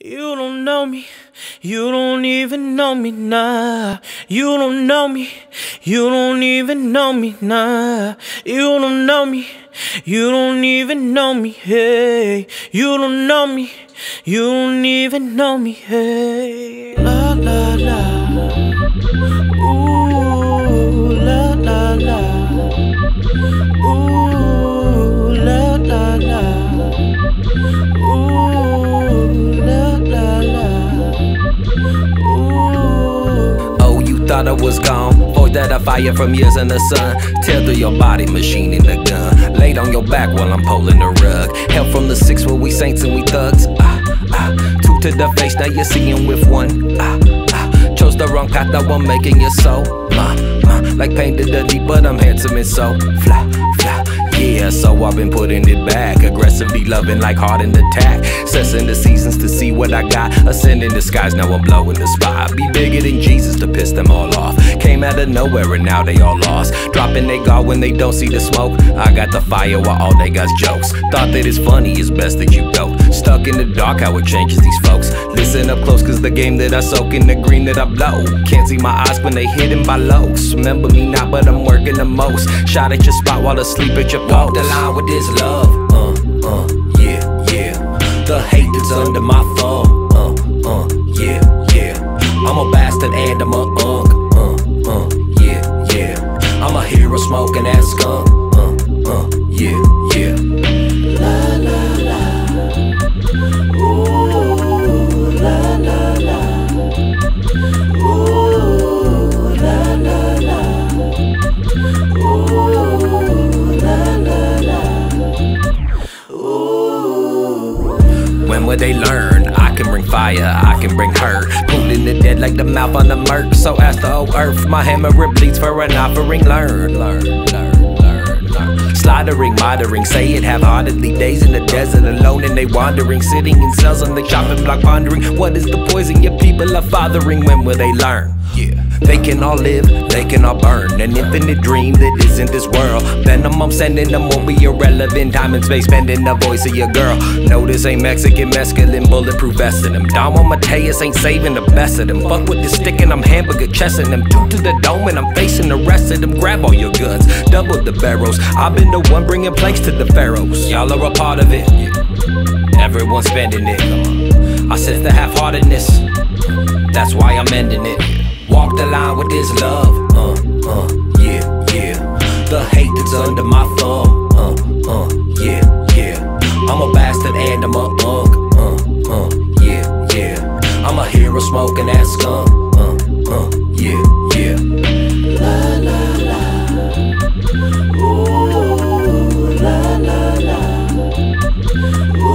You don't know me, you don't even know me nah. You don't know me, you don't even know me nah. You don't know me, you don't even know me hey. You don't know me, you don't even know me hey. La la la, ooh la, I was gone? Or that I fire from years in the sun? Through your body, machine in the gun. Laid on your back while I'm pulling the rug. Help from the six where we saints and we thugs. Ah, ah. Two to the face, now you're seeing with one. Ah, ah. Chose the wrong path, now I'm making you so. Ma, ma. Like painted the deep, but I'm handsome and so. Fly, fly. Yeah, so I've been putting it back. Aggressively loving like hard in attack. Sessing the seasons to see what I got. Ascending the skies, now I'm blowing the spot. Be bigger than Jesus to piss them all off. Came out of nowhere and now they all lost. Dropping they guard when they don't see the smoke. I got the fire while all they got's jokes. Thought that it's funny, it's best that you don't. Stuck in the dark, how it changes these folks. Listen up close, cause the game that I soak in the green that I blow. Can't see my eyes when they hidden by lows. Remember me not, but I'm working the most. Shot at your spot while asleep at your. Walk the line with this love. Uh, uh, yeah, yeah. The hate that's under my thumb. They learn? I can bring fire, I can bring hurt. Cooling the dead like the mouth on the murk. So ask the whole earth, my hammer bleeds for an offering. Learn, learn, learn, learn, learn. Slaughtering, modering, say it half-heartedly. Days in the desert alone and they wandering. Sitting in cells on the chopping block, pondering. What is the poison your people are fathering? When will they learn? Yeah. They can all live, they can all burn. An infinite dream that isn't this world. Venom, I'm sending them won't be irrelevant. Time and space, spending the voice of your girl. No, this ain't Mexican mescaline, bulletproof vest in them. Damo Mateus ain't saving the best of them. Fuck with this stick and I'm hamburger chesting them. Two to the dome and I'm facing the rest of them. Grab all your guns, double the barrels. I've been the one bringing plagues to the pharaohs. Y'all are a part of it. Everyone spending it. I sense the half-heartedness. That's why I'm ending it. Walk the line with this love, uh, uh, yeah, yeah. The hate that's under my thumb, uh, uh, yeah, yeah. I'm a bastard and I'm a punk, uh, uh, yeah, yeah. I'm a hero smoking that skunk, uh, uh, yeah, yeah. La la la, ooh la la la, ooh.